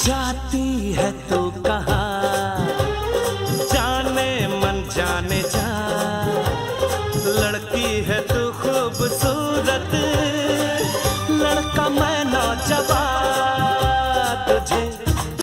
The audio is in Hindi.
जाती है तो कहा, जाने मन जाने जा। लड़की है तो खूबसूरत, लड़का मैं नौजवान, तुझे